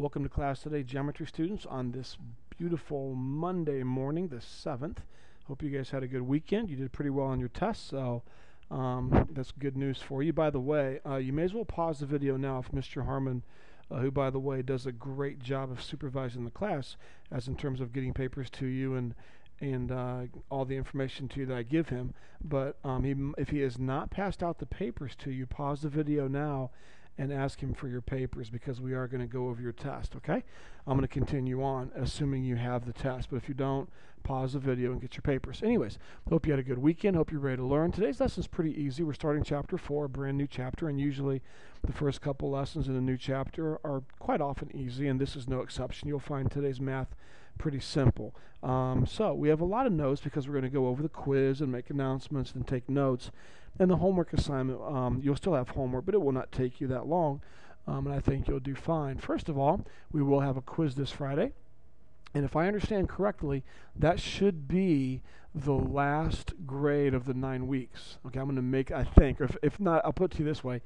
Welcome to class today, geometry students, on this beautiful Monday morning, the 7th. Hope you guys had a good weekend. You did pretty well on your tests, so um, that's good news for you. By the way, uh, you may as well pause the video now if Mr. Harmon, uh, who, by the way, does a great job of supervising the class, as in terms of getting papers to you and and uh, all the information to you that I give him. But um, he, if he has not passed out the papers to you, pause the video now and ask him for your papers because we are going to go over your test, okay? I'm going to continue on assuming you have the test, but if you don't, pause the video and get your papers. Anyways, hope you had a good weekend. Hope you're ready to learn. Today's lesson is pretty easy. We're starting chapter 4, a brand new chapter, and usually the first couple lessons in a new chapter are quite often easy, and this is no exception. You'll find today's math pretty simple. Um, so we have a lot of notes because we're going to go over the quiz and make announcements and take notes. And the homework assignment, um, you'll still have homework, but it will not take you that long. Um, and I think you'll do fine. First of all, we will have a quiz this Friday. And if I understand correctly, that should be the last grade of the nine weeks. Okay, I'm going to make, I think, or if, if not, I'll put it to you this way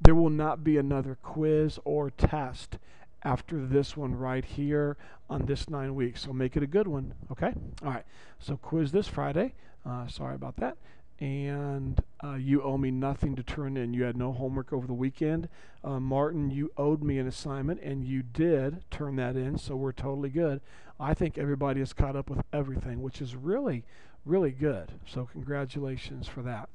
there will not be another quiz or test after this one right here on this nine weeks. So make it a good one, okay? All right, so quiz this Friday. Uh, sorry about that. And uh, you owe me nothing to turn in. You had no homework over the weekend. Uh, Martin, you owed me an assignment, and you did turn that in, so we're totally good. I think everybody is caught up with everything, which is really, really good. So congratulations for that.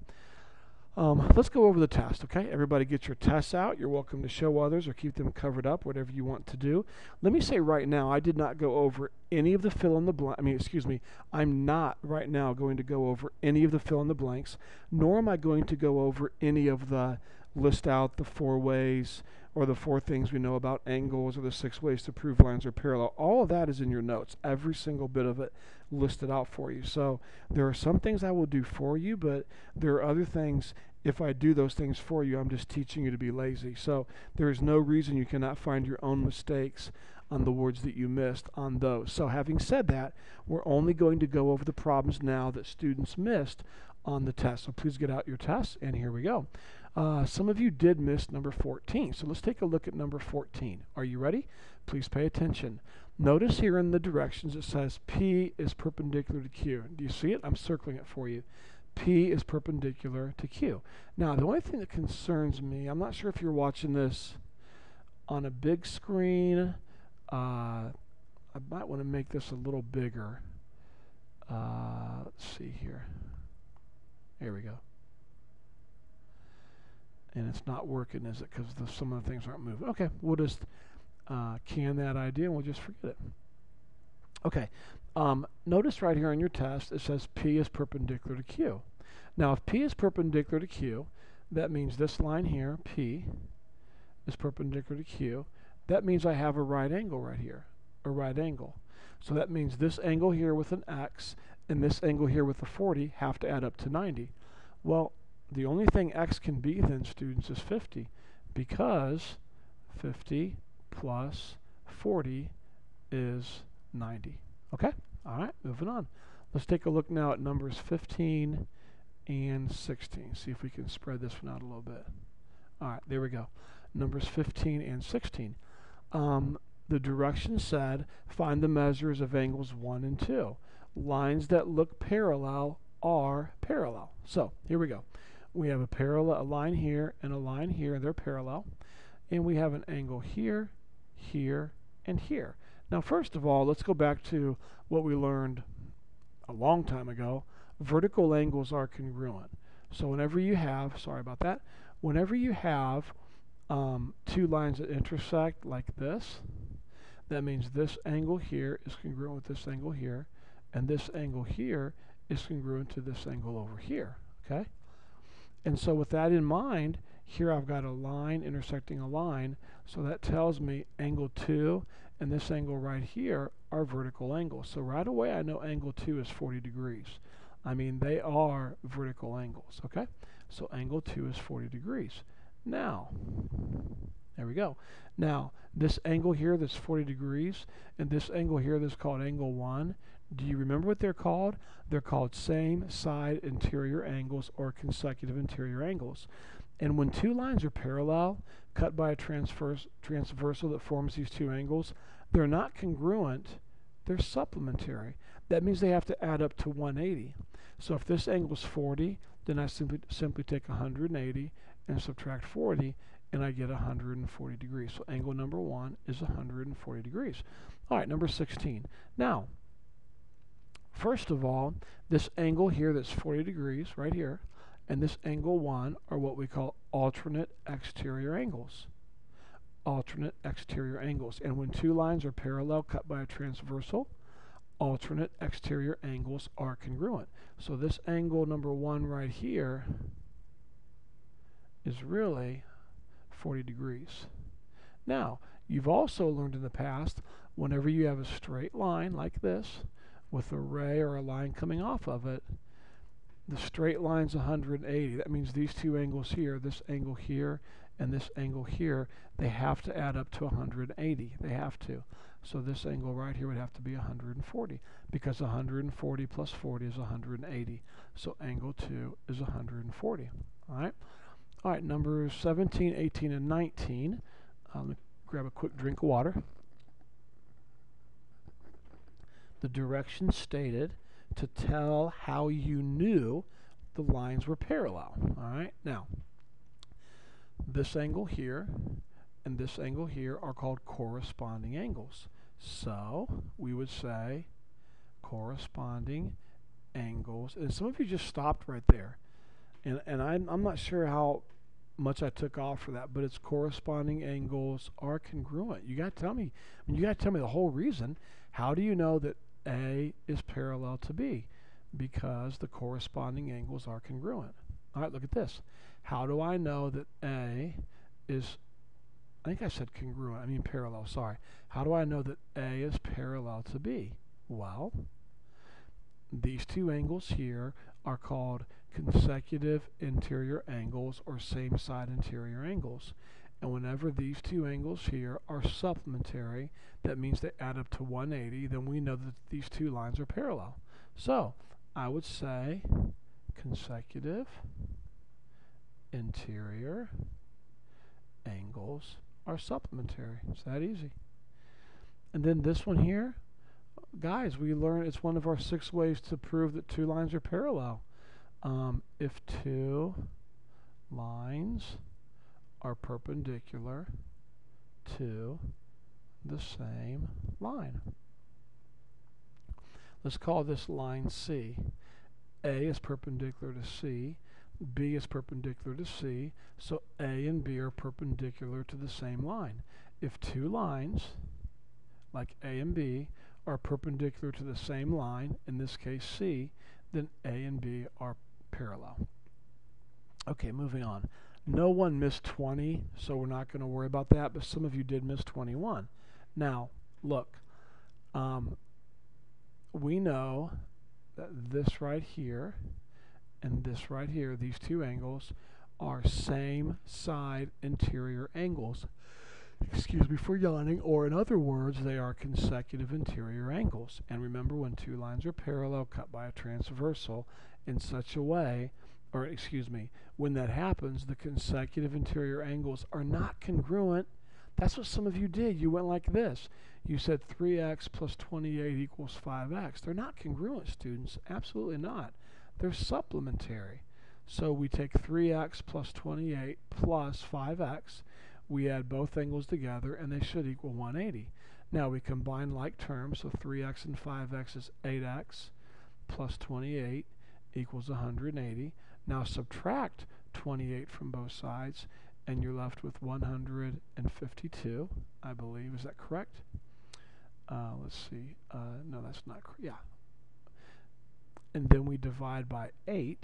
Um, let's go over the test, okay? Everybody get your tests out. You're welcome to show others or keep them covered up, whatever you want to do. Let me say right now, I did not go over any of the fill in the blank. I mean, excuse me, I'm not right now going to go over any of the fill in the blanks, nor am I going to go over any of the list out the four ways or the four things we know about angles or the six ways to prove lines are parallel. All of that is in your notes, every single bit of it listed out for you. So there are some things I will do for you, but there are other things. If I do those things for you, I'm just teaching you to be lazy. So there is no reason you cannot find your own mistakes on the words that you missed on those. So having said that, we're only going to go over the problems now that students missed on the test. So please get out your tests, and here we go. Uh, some of you did miss number 14. So let's take a look at number 14. Are you ready? Please pay attention. Notice here in the directions it says P is perpendicular to Q. Do you see it? I'm circling it for you. P is perpendicular to Q. Now, the only thing that concerns me, I'm not sure if you're watching this on a big screen. Uh, I might want to make this a little bigger. Uh, let's see here. There we go and it's not working, is it? Because some of the things aren't moving. Okay, we'll just uh, can that idea and we'll just forget it. Okay, um, notice right here on your test it says P is perpendicular to Q. Now, if P is perpendicular to Q, that means this line here, P, is perpendicular to Q. That means I have a right angle right here, a right angle. So that means this angle here with an X and this angle here with a 40 have to add up to 90. Well, the only thing x can be then, students, is 50 because 50 plus 40 is 90. Okay? All right, moving on. Let's take a look now at numbers 15 and 16. See if we can spread this one out a little bit. All right, there we go. Numbers 15 and 16. Um, the direction said find the measures of angles 1 and 2. Lines that look parallel are parallel. So here we go we have a parallel a line here and a line here and they're parallel. And we have an angle here here and here. Now first of all let's go back to what we learned a long time ago. Vertical angles are congruent. So whenever you have sorry about that whenever you have um, two lines that intersect like this that means this angle here is congruent with this angle here and this angle here is congruent to this angle over here okay and so with that in mind, here I've got a line intersecting a line. So that tells me angle 2 and this angle right here are vertical angles. So right away I know angle 2 is 40 degrees. I mean, they are vertical angles, okay? So angle 2 is 40 degrees. Now, there we go. Now, this angle here that's 40 degrees, and this angle here that's called angle 1, do you remember what they're called? They're called same side interior angles or consecutive interior angles. And when two lines are parallel, cut by a transverse, transversal that forms these two angles, they're not congruent, they're supplementary. That means they have to add up to 180. So if this angle is 40, then I simply, simply take 180 and subtract 40, and I get 140 degrees. So angle number one is 140 degrees. All right, number 16. Now, first of all, this angle here that's 40 degrees, right here, and this angle 1 are what we call alternate exterior angles. Alternate exterior angles. And when two lines are parallel cut by a transversal, alternate exterior angles are congruent. So this angle number 1 right here is really 40 degrees. Now, you've also learned in the past, whenever you have a straight line like this, with a ray or a line coming off of it, the straight line's 180. That means these two angles here, this angle here and this angle here, they have to add up to 180. They have to. So this angle right here would have to be 140 because 140 plus 40 is 180. So angle 2 is 140. All right. All right, numbers 17, 18, and 19. Um, grab a quick drink of water. The direction stated to tell how you knew the lines were parallel. All right, now this angle here and this angle here are called corresponding angles. So we would say corresponding angles. And some of you just stopped right there. And, and I'm, I'm not sure how much I took off for that, but its corresponding angles are congruent. You got to tell me, I mean, you got to tell me the whole reason. How do you know that A is parallel to B? Because the corresponding angles are congruent. All right, look at this. How do I know that A is, I think I said congruent, I mean parallel, sorry. How do I know that A is parallel to B? Well, these two angles here are called consecutive interior angles or same side interior angles. And whenever these two angles here are supplementary, that means they add up to 180, then we know that these two lines are parallel. So I would say consecutive interior angles are supplementary. It's that easy. And then this one here, guys, we learned it's one of our six ways to prove that two lines are parallel. Um, if two lines are perpendicular to the same line. Let's call this line C. A is perpendicular to C, B is perpendicular to C, so A and B are perpendicular to the same line. If two lines, like A and B, are perpendicular to the same line, in this case C, then A and B are parallel. Okay, moving on. No one missed 20, so we're not going to worry about that, but some of you did miss 21. Now, look, um, we know that this right here and this right here, these two angles, are same side interior angles. Excuse me for yawning, or in other words, they are consecutive interior angles. And remember, when two lines are parallel cut by a transversal, in such a way, or excuse me, when that happens, the consecutive interior angles are not congruent. That's what some of you did. You went like this. You said 3x plus 28 equals 5x. They're not congruent, students. Absolutely not. They're supplementary. So we take 3x plus 28 plus 5x. We add both angles together, and they should equal 180. Now we combine like terms, so 3x and 5x is 8x plus 28 equals 180. Now subtract 28 from both sides and you're left with 152, I believe. Is that correct? Uh, let's see. Uh, no, that's not correct. Yeah. And then we divide by 8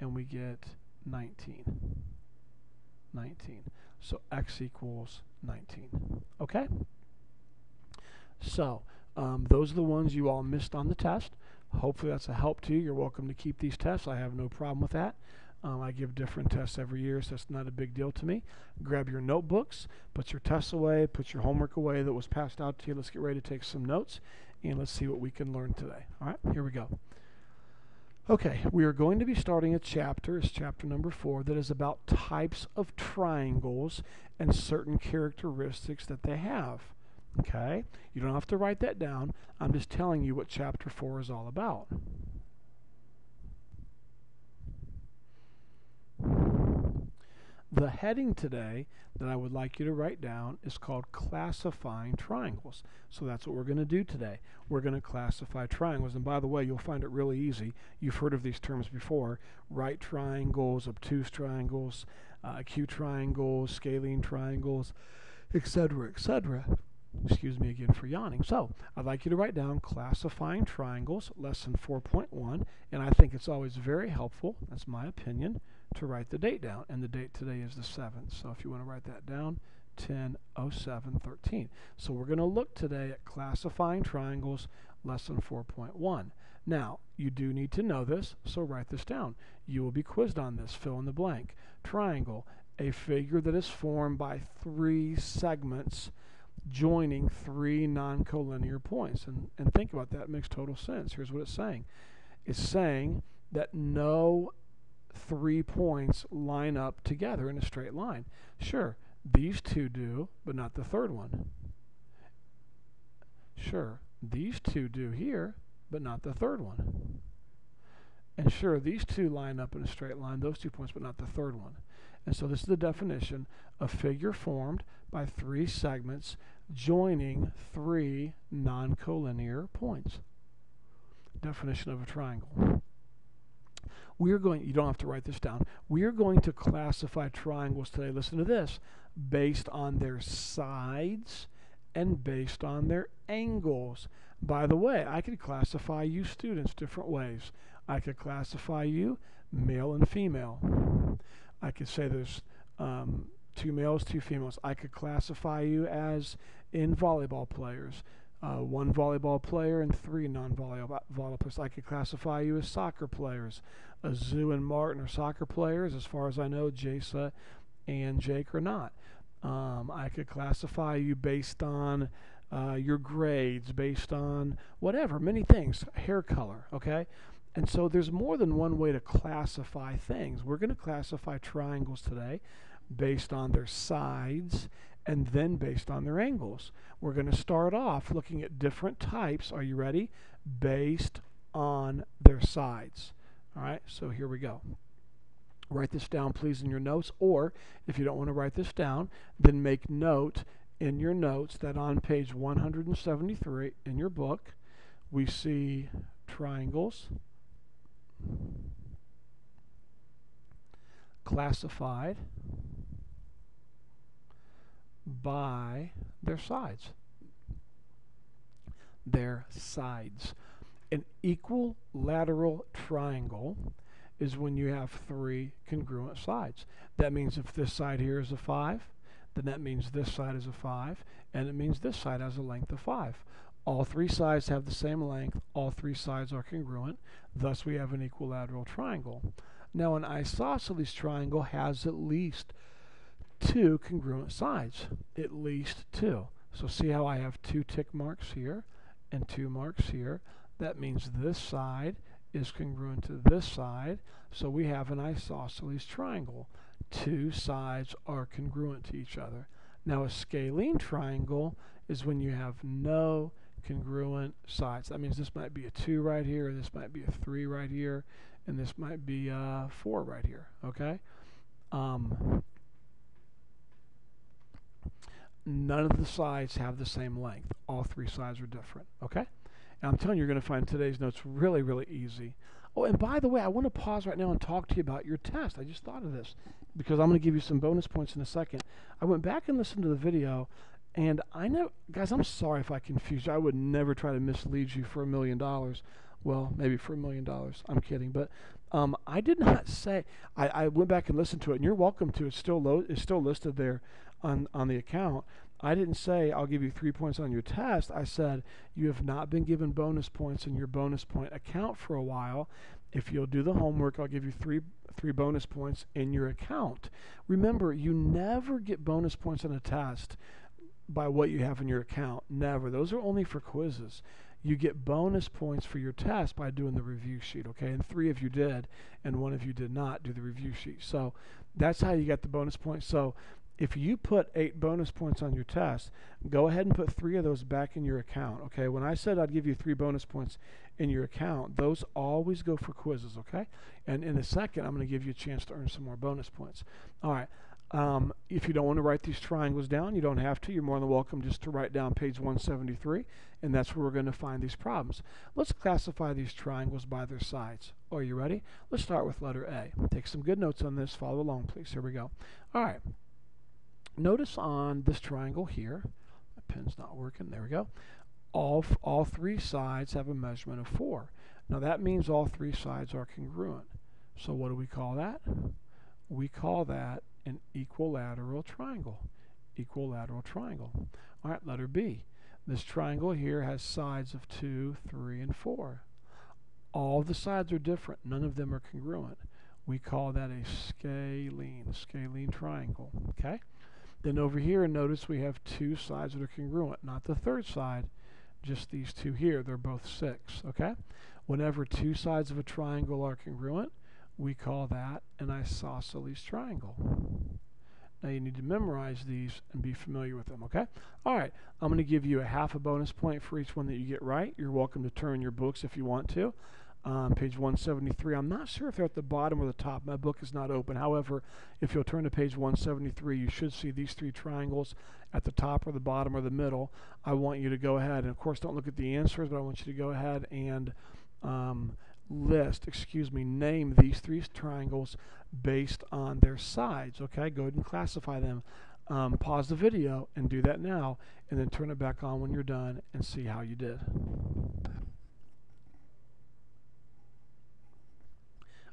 and we get 19. 19. So x equals 19. Okay? So, um, those are the ones you all missed on the test. Hopefully that's a help to you. You're welcome to keep these tests. I have no problem with that. Um, I give different tests every year, so that's not a big deal to me. Grab your notebooks, put your tests away, put your homework away that was passed out to you. Let's get ready to take some notes, and let's see what we can learn today. All right, here we go. Okay, we are going to be starting a chapter, it's chapter number four, that is about types of triangles and certain characteristics that they have. Okay, you don't have to write that down. I'm just telling you what chapter four is all about. The heading today that I would like you to write down is called classifying triangles. So that's what we're going to do today. We're going to classify triangles. And by the way, you'll find it really easy. You've heard of these terms before. Right triangles, obtuse triangles, uh, acute triangles, scalene triangles, etc., etc. Excuse me again for yawning. So, I'd like you to write down classifying triangles, lesson 4.1, and I think it's always very helpful, that's my opinion, to write the date down. And the date today is the 7th. So if you want to write that down, 10.07.13. So we're going to look today at classifying triangles, lesson 4.1. Now, you do need to know this, so write this down. You will be quizzed on this. Fill in the blank. Triangle, a figure that is formed by three segments joining three non-collinear points. And, and think about that. It makes total sense. Here's what it's saying. It's saying that no three points line up together in a straight line. Sure, these two do, but not the third one. Sure, these two do here, but not the third one. And sure, these two line up in a straight line, those two points, but not the third one. And so this is the definition of figure formed by three segments joining three non-collinear points. Definition of a triangle we're going, you don't have to write this down, we're going to classify triangles today, listen to this, based on their sides and based on their angles. By the way, I could classify you students different ways. I could classify you male and female. I could say there's um, two males, two females. I could classify you as in volleyball players uh, one volleyball player and three non-volleyball players. I could classify you as soccer players. Azu and Martin are soccer players. As far as I know, Jasa and Jake are not. Um, I could classify you based on uh, your grades, based on whatever, many things, hair color, okay? And so there's more than one way to classify things. We're going to classify triangles today based on their sides and then based on their angles. We're going to start off looking at different types, are you ready? Based on their sides. All right, so here we go. Write this down, please, in your notes, or if you don't want to write this down, then make note in your notes that on page 173 in your book, we see triangles classified by their sides. Their sides. An equilateral triangle is when you have three congruent sides. That means if this side here is a 5, then that means this side is a 5, and it means this side has a length of 5. All three sides have the same length, all three sides are congruent, thus we have an equilateral triangle. Now an isosceles triangle has at least two congruent sides, at least two. So see how I have two tick marks here and two marks here. That means this side is congruent to this side. So we have an isosceles triangle. Two sides are congruent to each other. Now a scalene triangle is when you have no congruent sides. That means this might be a 2 right here, this might be a 3 right here, and this might be a 4 right here. Okay? Um, none of the sides have the same length. All three sides are different, okay? And I'm telling you, you're going to find today's notes really, really easy. Oh, and by the way, I want to pause right now and talk to you about your test. I just thought of this because I'm going to give you some bonus points in a second. I went back and listened to the video, and I know, guys, I'm sorry if I confused you. I would never try to mislead you for a million dollars. Well, maybe for a million dollars. I'm kidding, but um, I did not say. I, I went back and listened to it, and you're welcome to. It's still lo- It's still listed there on, on the account. I didn't say I'll give you three points on your test. I said you have not been given bonus points in your bonus point account for a while. If you'll do the homework, I'll give you three three bonus points in your account. Remember, you never get bonus points on a test by what you have in your account. Never. Those are only for quizzes. You get bonus points for your test by doing the review sheet, okay? And three of you did, and one of you did not do the review sheet. So that's how you get the bonus points. So if you put eight bonus points on your test, go ahead and put three of those back in your account, okay? When I said I'd give you three bonus points in your account, those always go for quizzes, okay? And in a second, I'm going to give you a chance to earn some more bonus points. All right. Um, if you don't want to write these triangles down, you don't have to. You're more than welcome just to write down page 173, and that's where we're going to find these problems. Let's classify these triangles by their sides. Are you ready? Let's start with letter A. Take some good notes on this. Follow along, please. Here we go. All right. Notice on this triangle here, my pen's not working. There we go. All, all three sides have a measurement of 4. Now that means all three sides are congruent. So what do we call that? We call that an equilateral triangle. Equilateral triangle. All right, letter B. This triangle here has sides of 2, 3, and 4. All the sides are different. None of them are congruent. We call that a scalene, scalene triangle. Okay? Then over here, notice we have two sides that are congruent. Not the third side, just these two here. They're both 6. Okay? Whenever two sides of a triangle are congruent, we call that an isosceles triangle. Now you need to memorize these and be familiar with them, okay? All right, I'm going to give you a half a bonus point for each one that you get right. You're welcome to turn your books if you want to. Um, page 173. I'm not sure if they're at the bottom or the top. My book is not open. However, if you'll turn to page 173, you should see these three triangles at the top or the bottom or the middle. I want you to go ahead, and of course, don't look at the answers, but I want you to go ahead and um, list, excuse me, name these three triangles based on their sides. Okay, go ahead and classify them. Um, pause the video and do that now, and then turn it back on when you're done and see how you did.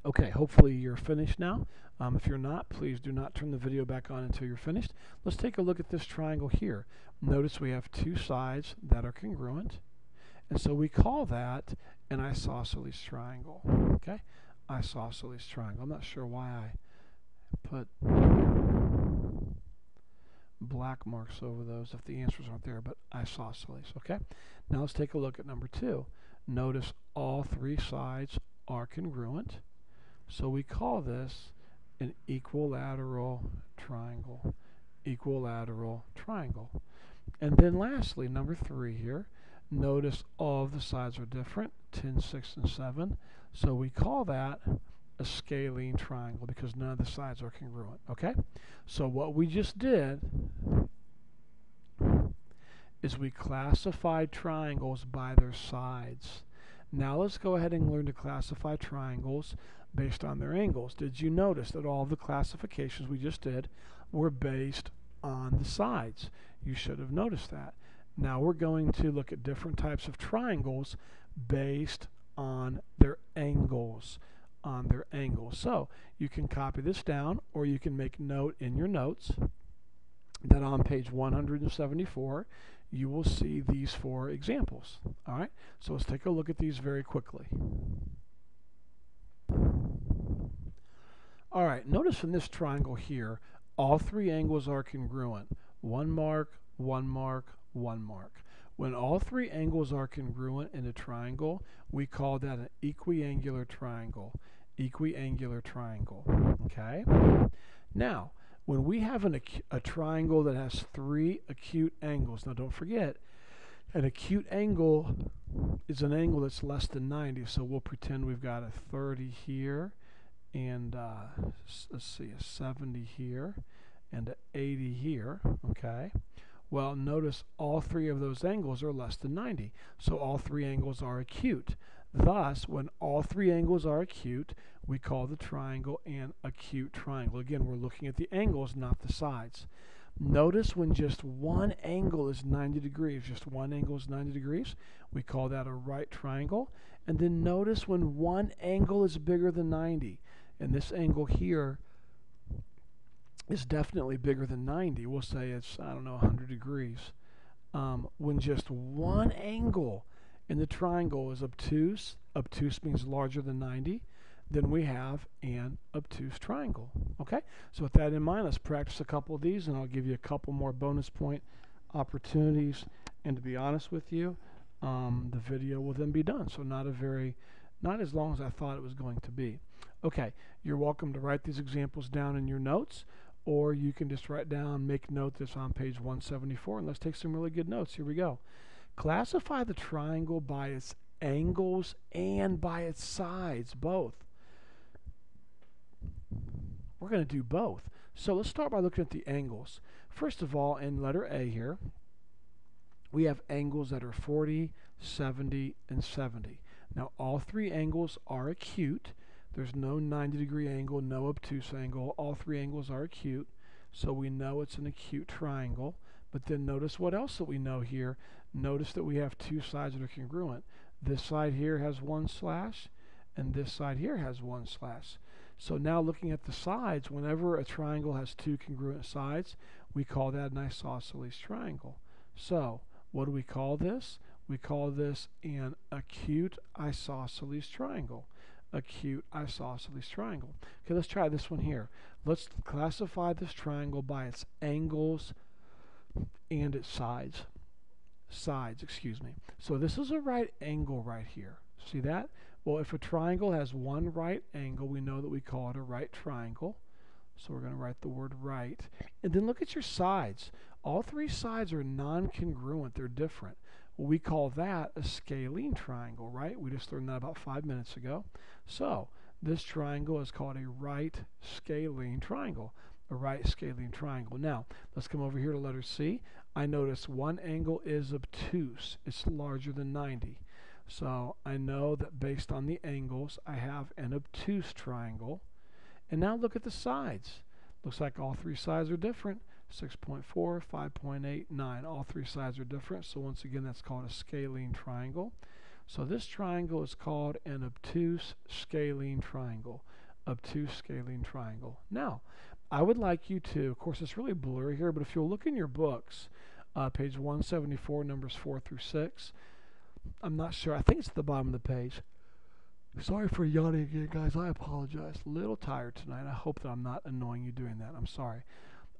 Okay, hopefully you're finished now. Um, if you're not, please do not turn the video back on until you're finished. Let's take a look at this triangle here. Notice we have two sides that are congruent. And so we call that an isosceles triangle. Okay? Isosceles triangle. I'm not sure why I put black marks over those if the answers aren't there, but isosceles. Okay? Now let's take a look at number two. Notice all three sides are congruent. So we call this an equilateral triangle. Equilateral triangle. And then lastly, number three here, Notice all of the sides are different, 10, 6, and 7. So we call that a scalene triangle because none of the sides are congruent. Okay? So what we just did is we classified triangles by their sides. Now let's go ahead and learn to classify triangles based on their angles. Did you notice that all the classifications we just did were based on the sides? You should have noticed that. Now we're going to look at different types of triangles based on their angles on their angles. So you can copy this down or you can make note in your notes that on page 174 you will see these four examples. All right, so let's take a look at these very quickly. All right, notice in this triangle here, all three angles are congruent. One mark, one mark, one mark. When all three angles are congruent in a triangle, we call that an equiangular triangle. Equiangular triangle. Okay? Now, when we have an, a triangle that has three acute angles, now don't forget, an acute angle is an angle that's less than 90. So we'll pretend we've got a 30 here, and uh, let's see, a 70 here, and an 80 here. Okay? Well, notice all three of those angles are less than 90. So all three angles are acute. Thus, when all three angles are acute, we call the triangle an acute triangle. Again, we're looking at the angles, not the sides. Notice when just one angle is 90 degrees, just one angle is 90 degrees, we call that a right triangle. And then notice when one angle is bigger than 90, and this angle here is definitely bigger than 90. We'll say it's, I don't know, 100 degrees. Um, when just one angle in the triangle is obtuse, obtuse means larger than 90, then we have an obtuse triangle. Okay? So with that in mind, let's practice a couple of these, and I'll give you a couple more bonus point opportunities. And to be honest with you, um, the video will then be done. So not a very, not as long as I thought it was going to be. Okay, you're welcome to write these examples down in your notes, or you can just write down, make note that's on page 174, and let's take some really good notes. Here we go. Classify the triangle by its angles and by its sides, both. We're going to do both. So let's start by looking at the angles. First of all, in letter A here, we have angles that are 40, 70, and 70. Now, all three angles are acute. There's no 90 degree angle, no obtuse angle. All three angles are acute, so we know it's an acute triangle. But then notice what else that we know here. Notice that we have two sides that are congruent. This side here has one slash, and this side here has one slash. So now looking at the sides, whenever a triangle has two congruent sides, we call that an isosceles triangle. So what do we call this? We call this an acute isosceles triangle. Acute isosceles triangle. Okay, let's try this one here. Let's classify this triangle by its angles and its sides. Sides, excuse me. So this is a right angle right here. See that? Well, if a triangle has one right angle, we know that we call it a right triangle. So we're going to write the word right. And then look at your sides. All three sides are non-congruent. They're different. Well, we call that a scalene triangle, right? We just learned that about five minutes ago. So this triangle is called a right scalene triangle. A right scalene triangle. Now, let's come over here to letter C. I notice one angle is obtuse. It's larger than 90. So I know that based on the angles, I have an obtuse triangle. And now look at the sides. Looks like all three sides are different. 6.4, 5.8, 9. All three sides are different. So once again, that's called a scalene triangle. So this triangle is called an obtuse scalene triangle. Obtuse scalene triangle. Now, I would like you to, of course, it's really blurry here, but if you'll look in your books, uh, page 174, numbers 4 through 6, I'm not sure. I think it's at the bottom of the page. Sorry for yawning again, guys. I apologize. A little tired tonight. I hope that I'm not annoying you doing that. I'm sorry.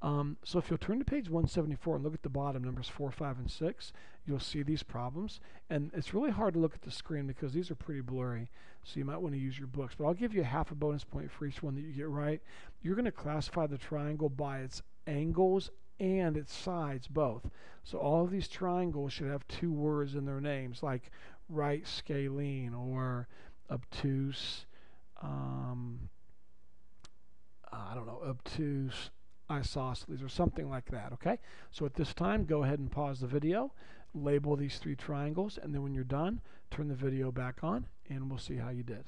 Um, so if you'll turn to page 174 and look at the bottom, numbers 4, 5, and 6, you'll see these problems. And it's really hard to look at the screen because these are pretty blurry, so you might want to use your books. But I'll give you half a bonus point for each one that you get right. You're going to classify the triangle by its angles and its sides both. So all of these triangles should have two words in their names, like right scalene or obtuse, um, I don't know, obtuse isosceles or something like that, okay? So at this time, go ahead and pause the video, label these three triangles, and then when you're done, turn the video back on, and we'll see how you did.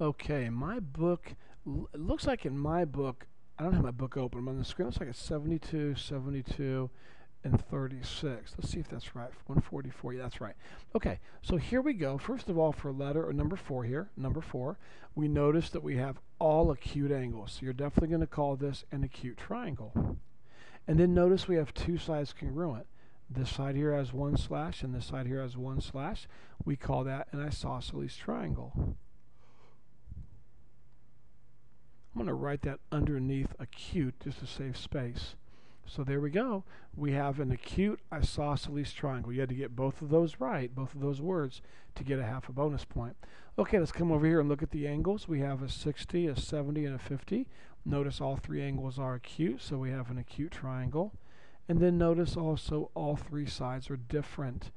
Okay, my book it looks like in my book, I don't have my book open, but on the screen it looks like it's 72, 72, and 36. Let's see if that's right. 144, yeah, that's right. Okay, so here we go. First of all, for letter or number four here, number four, we notice that we have all acute angles. So you're definitely going to call this an acute triangle. And then notice we have two sides congruent. This side here has one slash, and this side here has one slash. We call that an isosceles triangle. I'm going to write that underneath acute just to save space. So there we go. We have an acute isosceles triangle. You had to get both of those right, both of those words, to get a half a bonus point. Okay, let's come over here and look at the angles. We have a 60, a 70, and a 50. Notice all three angles are acute, so we have an acute triangle. And then notice also all three sides are different.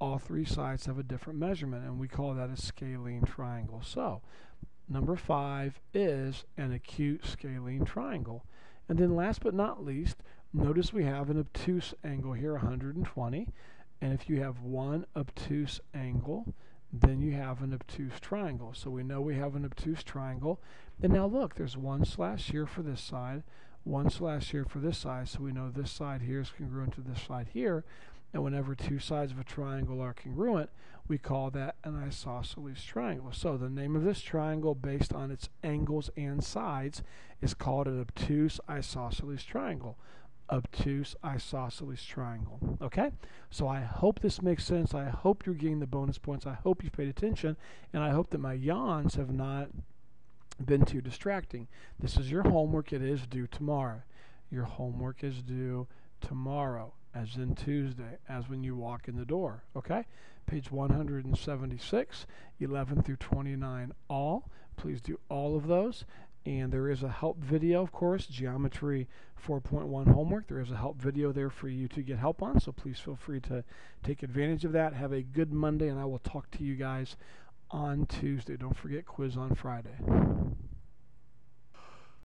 All three sides have a different measurement, and we call that a scalene triangle. So Number five is an acute scalene triangle. And then last but not least, notice we have an obtuse angle here, 120. And if you have one obtuse angle, then you have an obtuse triangle. So we know we have an obtuse triangle. And now look, there's one slash here for this side, one slash here for this side. So we know this side here is congruent to this side here. And whenever two sides of a triangle are congruent, we call that an isosceles triangle. So the name of this triangle, based on its angles and sides, is called an obtuse isosceles triangle. Obtuse isosceles triangle. Okay? So I hope this makes sense. I hope you're getting the bonus points. I hope you've paid attention. And I hope that my yawns have not been too distracting. This is your homework. It is due tomorrow. Your homework is due tomorrow. as in Tuesday, as when you walk in the door. Okay? Page 176, 11 through 29, all. Please do all of those. And there is a help video, of course, Geometry 4.1 homework. There is a help video there for you to get help on, so please feel free to take advantage of that. Have a good Monday, and I will talk to you guys on Tuesday. Don't forget quiz on Friday.